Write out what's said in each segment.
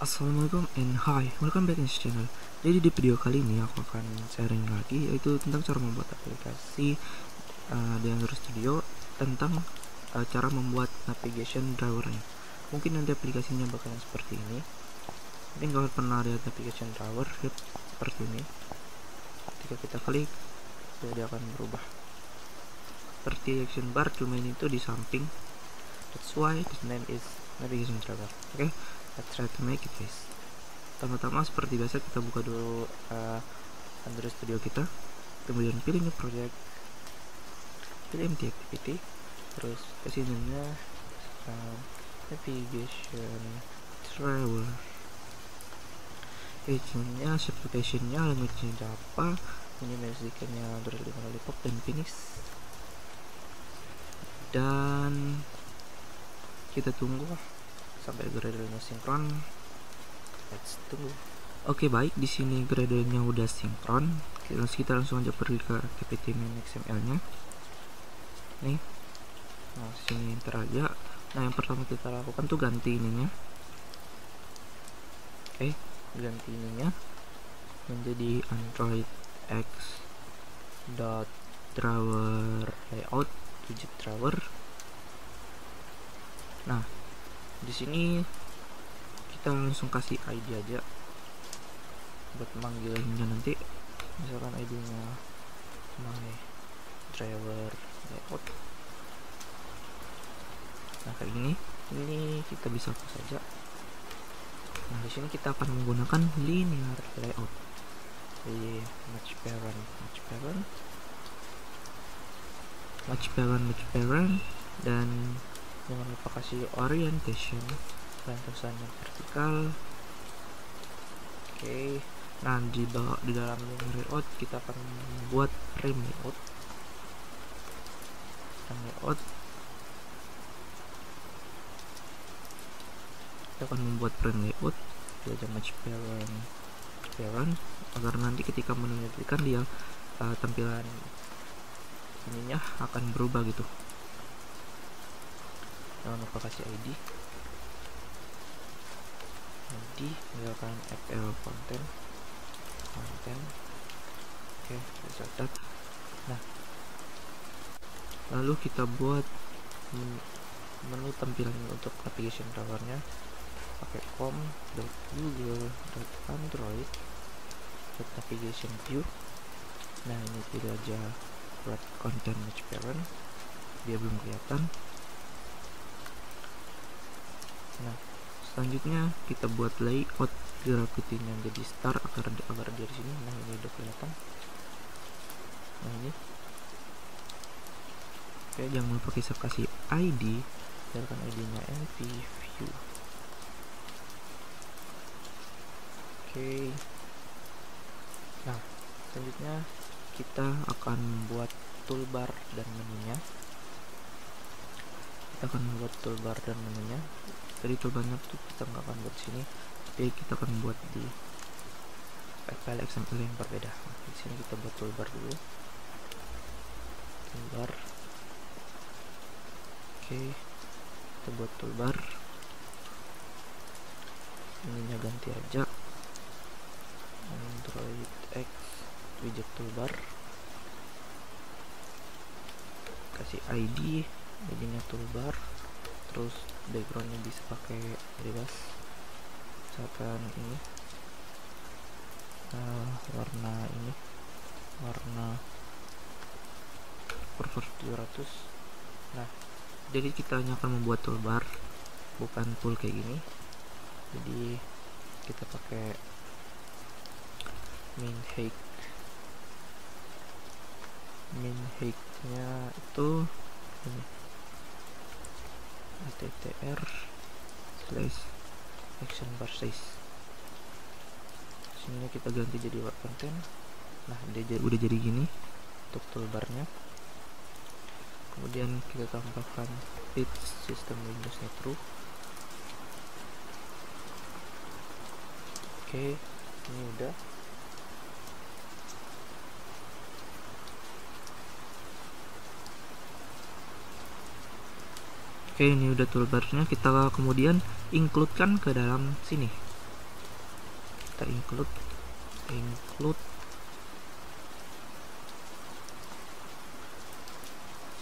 Assalamualaikum and hi, welcome back in this channel. Jadi di video kali ini aku akan sharing lagi yaitu tentang cara membuat aplikasi uh, di Android Studio tentang uh, cara membuat navigation drivernya. Mungkin nanti aplikasinya bakalan seperti ini. Mungkin kalian pernah lihat navigation driver yep, seperti ini. Ketika kita klik, dia akan berubah. Seperti action bar cuma ini tuh di samping. That's why this name is navigation driver. Oke. Okay? Let's try to make it guys. Pertama-tama seperti biasa kita buka dulu uh, Android Studio kita. Kemudian pilih new project. Pilih empty activity. Terus kasih namanya uh, navigation driver agentnya applicationnya language-nya Java ini nya Android 5 Lollipop dan Phoenix dan kita tunggu sampai gradernya sinkron. Let's tunggu oke baik. Di sini gradernya udah sinkron. Kita, kita langsung aja pergi ke kpt xml nya nih. Nah sini enter aja. Nah yang pertama kita lakukan tuh ganti ininya. Oke ganti ininya menjadi android x dot drawer layout widget drawer. Nah di sini kita langsung kasih ID aja buat manggilinnya nanti. Misalkan ID nya my driver layout nah kayak gini. Ini kita bisa hapus saja nah di sini kita akan menggunakan linear layout. Jadi match parent match parent. Match parent match parent dan jangan lupa kasih orientation. Lantusannya vertikal. Oke. Okay. nah di bawah di dalam layout kita akan membuat frame layout. Frame layout. Kita akan membuat frame layout. Dia aja match parent parent agar nanti ketika menunjukkan dia uh, tampilan ininya akan berubah gitu jangan lupa kasih ID ID misalkan FL konten konten oke bisa catat nah. Lalu kita buat menu tampilan untuk application drawernya. Pakai com.google.android navigation view. Nah ini pilih aja buat konten match parent. Dia belum kelihatan nah selanjutnya kita buat layout graffitinya jadi star agar agar dari sini. Nah ini udah kelihatan. Nah ini. Oke jangan lupa kita kasih ID biarkan ID nya nv view. Oke. Nah selanjutnya kita akan membuat toolbar dan menunya. Kita akan membuat toolbar dan menunya dari toolbarnya tuh kita nggak akan buat sini tapi kita akan buat di file XML yang berbeda. Di sini kita buat toolbar dulu. Toolbar. Oke kita buat toolbar. Ininya ganti aja. Android X widget toolbar. Kasih ID ID nya toolbar. Terus backgroundnya bisa pakai bebas misalkan ini. Uh, warna ini. Warna server 700 nah jadi kita hanya akan membuat toolbar bukan full kayak gini. Jadi kita pakai min height. Min height nya itu ini attr slash action bar size sini kita ganti jadi web content. Nah dia udah jadi gini untuk toolbarnya. Kemudian kita tambahkan page system windows true oke ini udah Oke ini udah toolbarnya. Kita kemudian include kan ke dalam sini. Kita include include.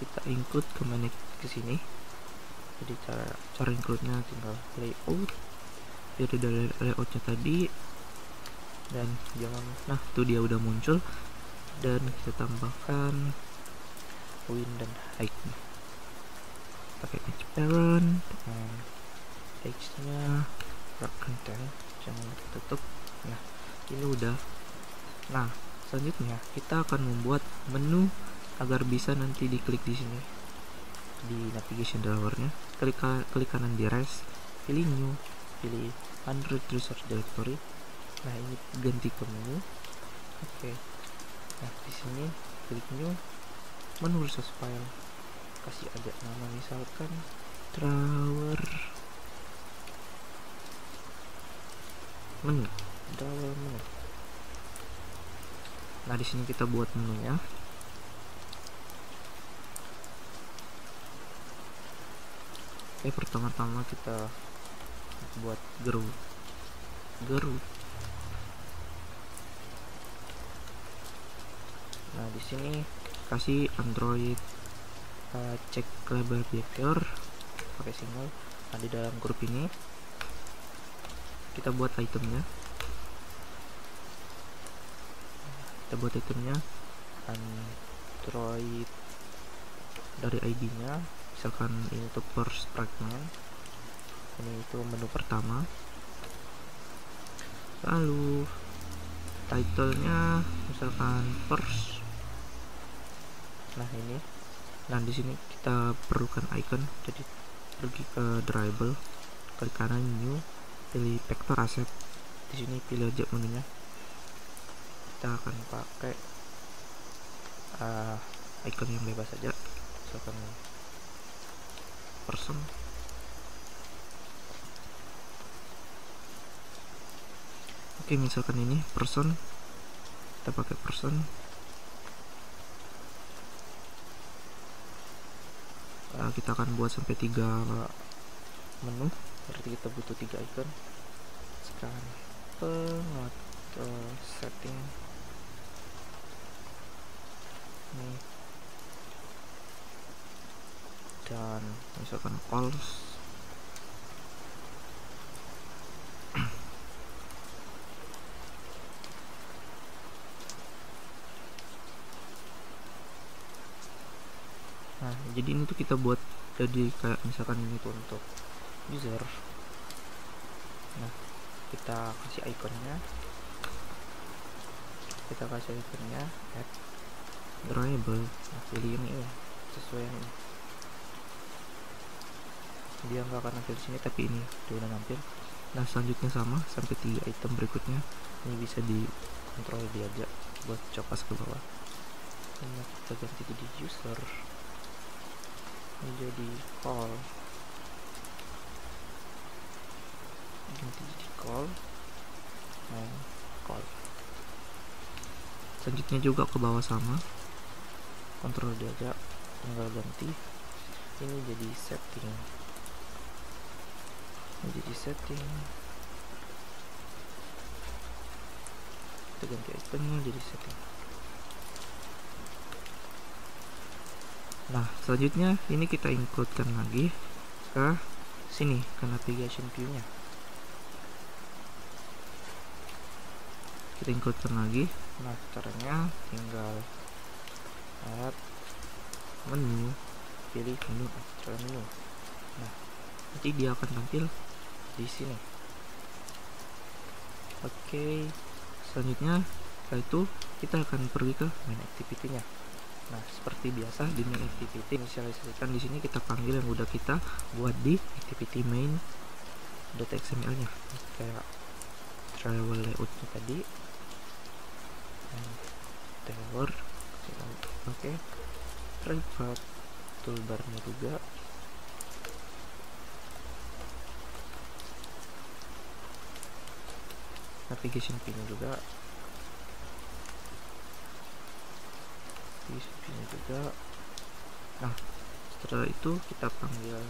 Kita include ke mana ke sini? Jadi cara cara include nya tinggal layout. Biar dari layoutnya tadi. Dan jangan nah itu dia udah muncul. Dan kita tambahkan win dan height pakai match parent dan text nya content jangan tutup nah ini udah. Nah selanjutnya kita akan membuat menu agar bisa nanti diklik di sini. Di navigation drawernya. Klik klik kanan di res pilih new pilih Android resource directory. Nah ini ganti ke menu. Oke. Okay. nah di sini klik new menu resource file kasih aja nama misalkan drawer. Menu. Drawer menu. Nah di sini kita buat menunya oke pertama-tama kita buat geru geru nah di sini kasih android uh, cek label behavior pakai single nah di dalam grup ini kita buat itemnya. Kita buat itemnya android dari id nya misalkan ini untuk first fragment ini itu menu pertama. Lalu titlenya misalkan first. Nah ini nah di sini kita perlukan icon jadi pergi ke dribble klik kanan new pilih vector asset di sini pilih aja menunya. Kita akan pakai uh, icon yang bebas saja. Misalkan person oke misalkan ini person. Kita pakai person kita akan buat sampai tiga menu. Berarti kita butuh tiga icon sekarang atau setting. Ini. Dan misalkan calls jadi ini tuh kita buat jadi kayak misalkan ini tuh untuk user. Nah kita kasih ikonnya. Kita kasih ikonnya add. Drivable nah pilih yang ini sesuai yang ini. Dia nggak akan nampil sini tapi ini dia udah nampil nah selanjutnya sama sampai tiga item berikutnya. Ini bisa dikontrol dia aja buat copas ke bawah. Ini kita ganti jadi user ini jadi call. Ganti jadi call. And call. Selanjutnya juga ke bawah sama. Kontrol aja tinggal ganti. Ini jadi setting. Ini jadi setting. Kita ganti jadi setting nah selanjutnya ini kita includekan lagi ke sini ke navigation view nya kita includekan lagi. Nah caranya tinggal add menu pilih menu extra menu. Nah nanti dia akan tampil di sini. Oke selanjutnya setelah itu kita akan pergi ke main activity nya nah seperti biasa di main activity inisialisasikan di sini kita panggil yang udah kita buat di activity main .xml nya. Kayak travel layoutnya tadi. Tower oke. Private toolbarnya juga. Navigation pin juga navigation pin juga. Nah setelah itu kita panggil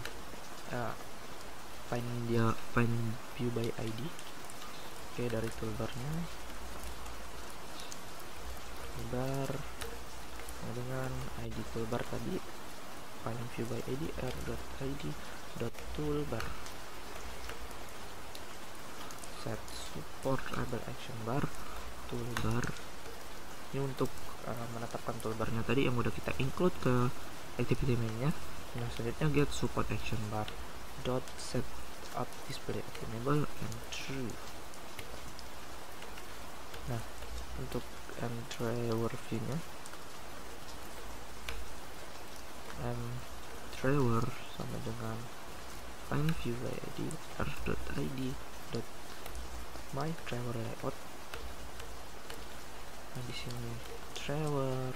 ya, find dia find view by ID oke dari toolbarnya toolbar dengan id toolbar tadi. Find view by id r.id toolbar. Set support label action bar toolbar. Ini untuk uh, menetapkan toolbarnya tadi yang udah kita include ke activity mainnya. Nah selanjutnya get support action bar dot set up display attainable and true. Nah untuk entry view nya driver sama dengan find view by id r.id dot my driver layout. Nah di sini driver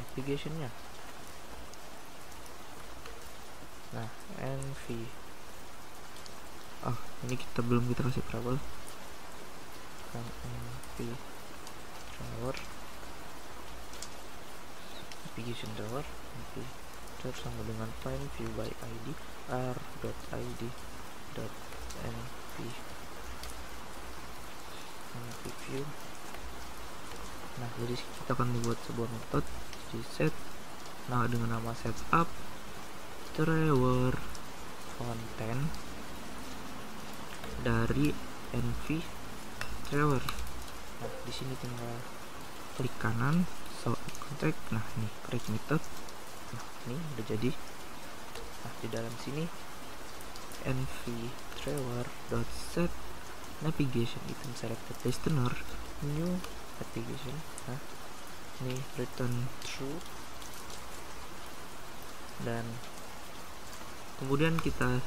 navigationnya nah nv ah ini kita belum kita kasih travel kan nv driver navigation driver nv driver sama dengan find view by id r.id dot nv nv view nah jadi kita akan membuat sebuah metode. Di set nah dengan nama setup driver content dari nv driver nah di sini tinggal klik kanan so contact. Nah ini create method. Nah ini udah jadi. Nah di dalam sini nv driver dot set navigation item selected listener new navigation nah ini return true dan kemudian kita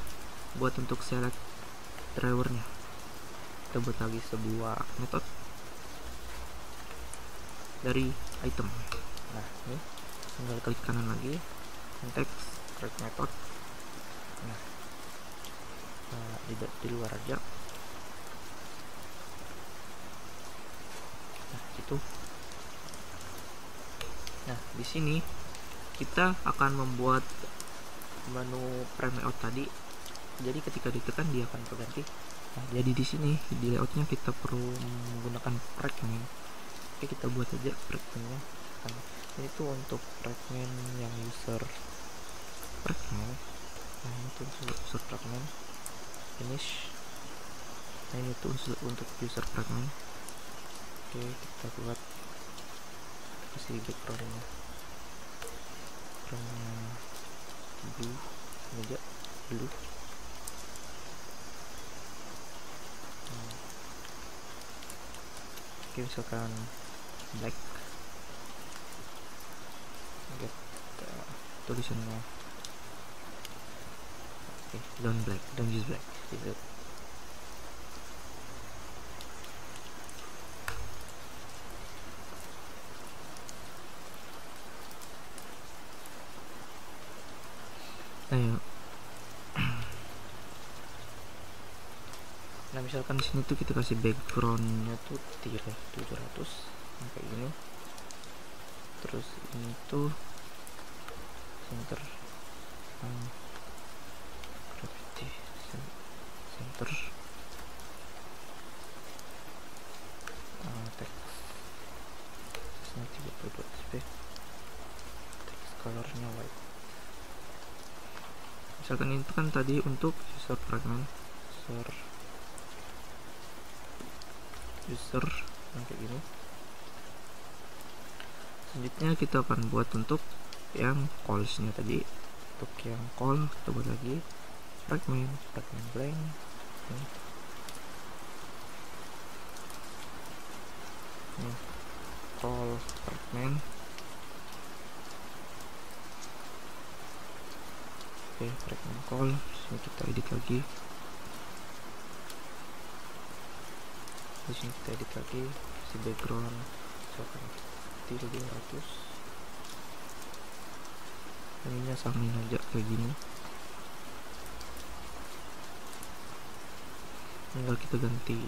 buat untuk select drivernya. Kita buat lagi sebuah metode dari item. Nah ini tinggal klik kanan lagi. Konteks create method. Nah, nah di, di luar aja nah itu nah di sini kita akan membuat menu frame layout tadi. Jadi ketika ditekan dia akan berganti nah jadi di sini di layoutnya kita perlu menggunakan fragment oke kita buat aja fragmentnya nah, ini tuh untuk fragment yang user fragment nah ini tuh user fragment finish. Nah ini tuh untuk user fragment oke kita buat kasih backgroundnya backgroundnya blue meja blue hmm. oke misalkan black. Get uh, tulisannya. Oke okay, don't black don't use black. Is misalkan sini tuh kita kasih backgroundnya tuh tier 700 kayak gini terus ini tuh center um, gravity center. Uh, text tekstnya 32 sp text colornya white. Misalkan itu kan tadi untuk user fragment user user yang kayak gini. Selanjutnya kita akan buat untuk yang callsnya tadi. Untuk yang call kita buat lagi. Fragment fragment blank. Ini, ini call fragment. Oke fragment call. Sini kita edit lagi di sini kita edit lagi si background misalkan til 200 ininya samain aja kayak gini. Tinggal kita ganti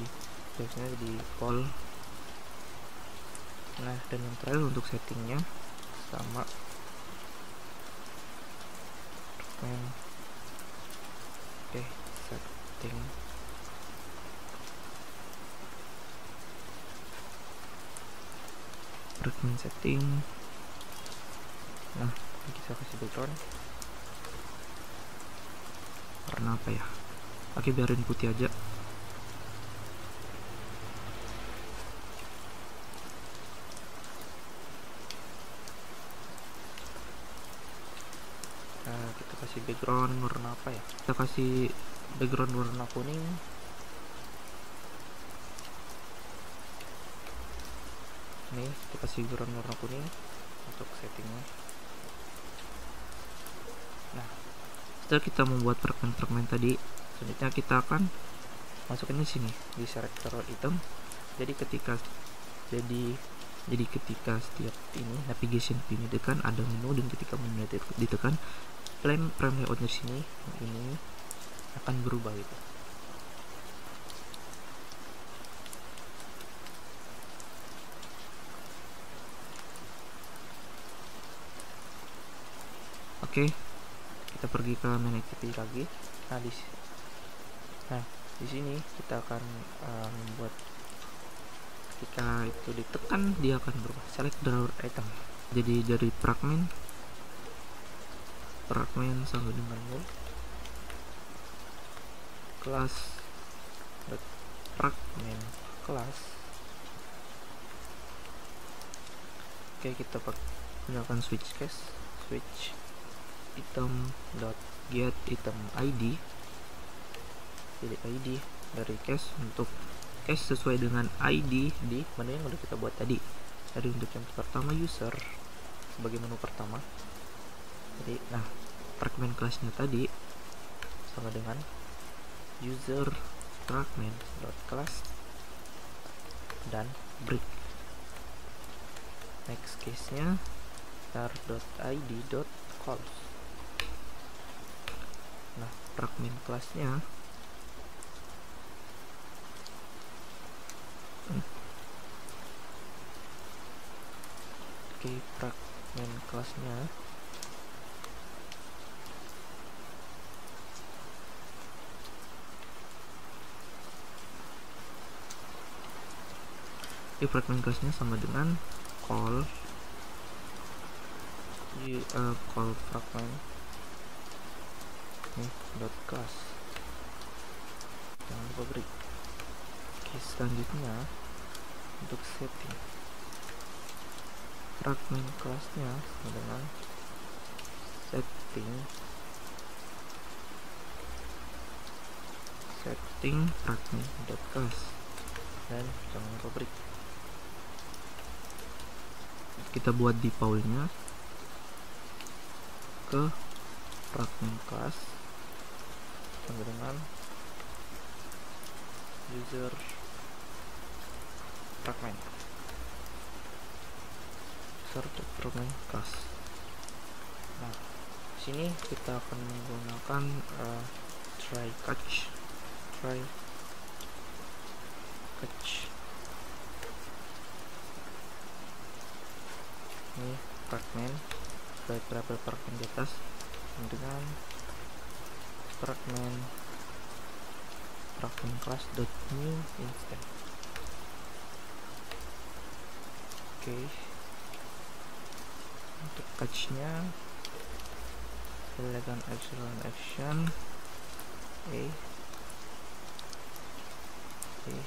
biasanya di call. Nah dan yang terakhir untuk settingnya sama. Oke okay, setting fragment setting. Nah kita kasih background. Warna apa ya? Oke biarin putih aja. Nah kita kasih background warna apa ya? Kita kasih background warna kuning nih kita kasih background warna kuning untuk settingnya. Nah setelah kita membuat fragment-fragment tadi selanjutnya kita akan masukin di sini di selector item jadi ketika jadi jadi ketika setiap ini navigation pin ditekan ada menu dan ketika menu ditekan frame frame layoutnya sini ini akan berubah gitu oke. Kita pergi ke main activity lagi. Nah di nah di sini kita akan uh, membuat ketika itu ditekan dia akan berubah. Select drawer item. Jadi dari fragment fragment sama dengan null kelas fragment kelas. Oke kita gunakan switch case switch item dot get item id jadi id dari cache untuk cache sesuai dengan id di menu yang udah kita buat tadi. Jadi untuk yang pertama user. Sebagai menu pertama. Jadi nah fragment kelasnya tadi sama dengan user fragment dot class dan break. Next case nya star.id fragment kelasnya. Hmm. oke okay, kelasnya. Di fragment kelasnya sama dengan call. Di uh, call fragment class jangan lupa break oke selanjutnya untuk setting. Fragment kelasnya sama dengan setting. Setting fragment dot class. Dan jangan lupa break kita buat defaultnya ke fragment class dengan user fragment. User fragment class nah sini kita akan menggunakan uh, try catch. Try catch. Ini fragment berapa fragment di atas. Dengan fragment fragment class dot new instant oke okay. untuk catch nya silakan action action a okay.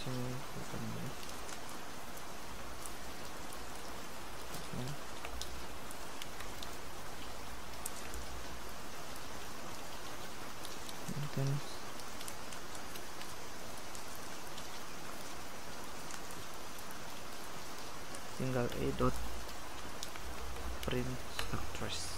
sini bukan ini maintenance tinggal a dot print structures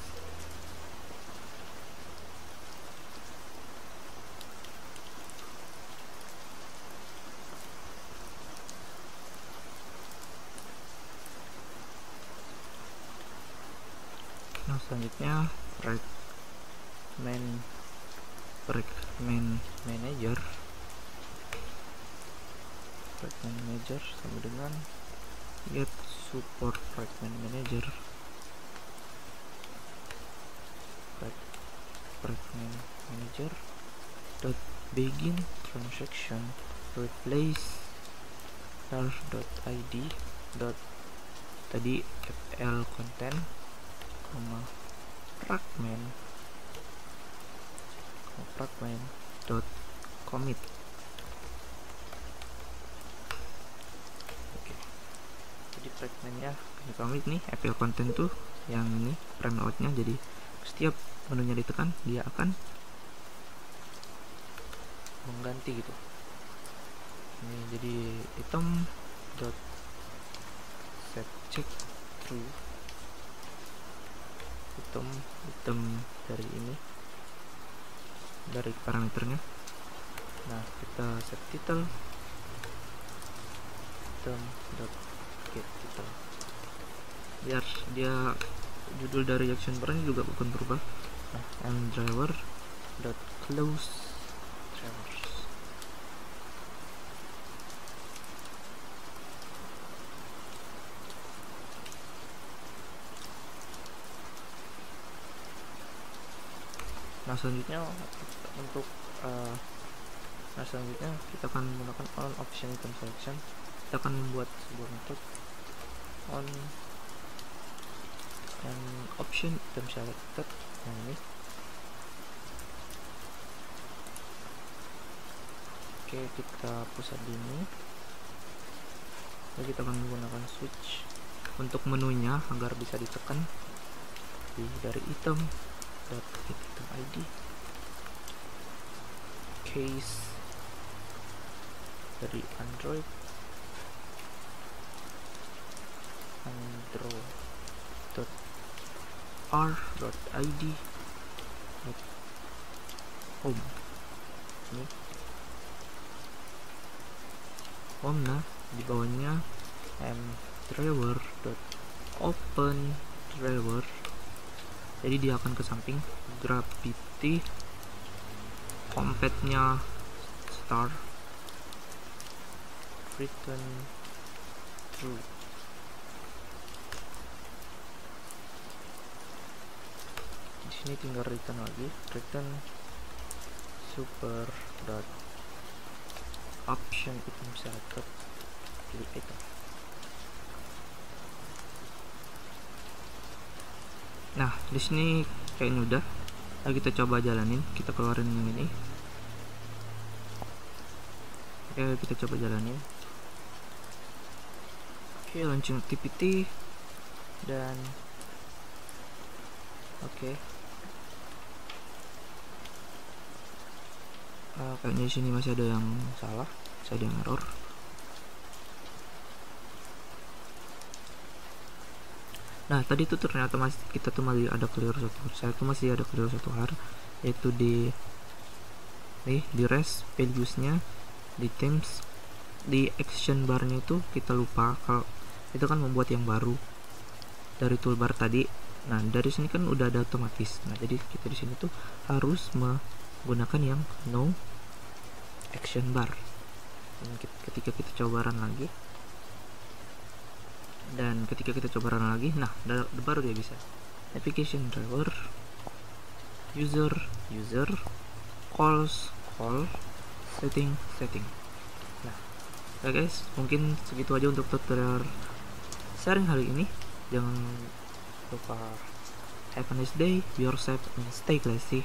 nah selanjutnya fragment fragment manager. Fragment manager sama dengan get support fragment manager. Fragment manager dot begin transaction replace id dot tadi fl content koma fragment fragment dot. Commit oke. Jadi fragmentnya ini commit nih fl content tuh yang ini frame outnya jadi setiap menunya ditekan dia akan mengganti gitu. Ini jadi item dot set check true item item dari ini dari parameternya. Nah kita set title. Item dot get title. Biar dia judul dari action barnya juga bukan berubah. Nah and driver dot close nah selanjutnya untuk uh, nah selanjutnya kita akan menggunakan on option item selection. Kita akan membuat sebuah metode on and option item selected. Nah ini. Oke kita pusat ini. Lalu kita akan menggunakan switch untuk menunya agar bisa ditekan di dari item item id case dari android. Android dot r dot id dot home ini. Home nah di bawahnya m driver open driver jadi dia akan ke samping. Gravity. Competnya star. Return true di sini tinggal return lagi. Return super dot. Option item selected pilih item nah di sini kayaknya udah. Ayo kita coba jalanin. Kita keluarin yang ini. Oke kita coba jalanin. Oke launching activity dan oke. Uh, kayaknya di sini masih ada yang salah. Masih ada yang error nah tadi tuh ternyata masih kita tuh masih ada clear satu saya tuh masih ada clear satu hal yaitu di nih di res values nya di themes di action barnya itu kita lupa. Kalau itu kan membuat yang baru dari toolbar tadi. Nah dari sini kan udah ada otomatis. Nah jadi kita di sini tuh harus menggunakan yang no action bar. Dan ketika kita coba run lagi dan ketika kita coba run lagi nah baru dia bisa. Application driver user user calls call setting setting. Nah ya guys mungkin segitu aja untuk tutorial sharing hari ini. Jangan lupa have a nice day be yourself and stay classy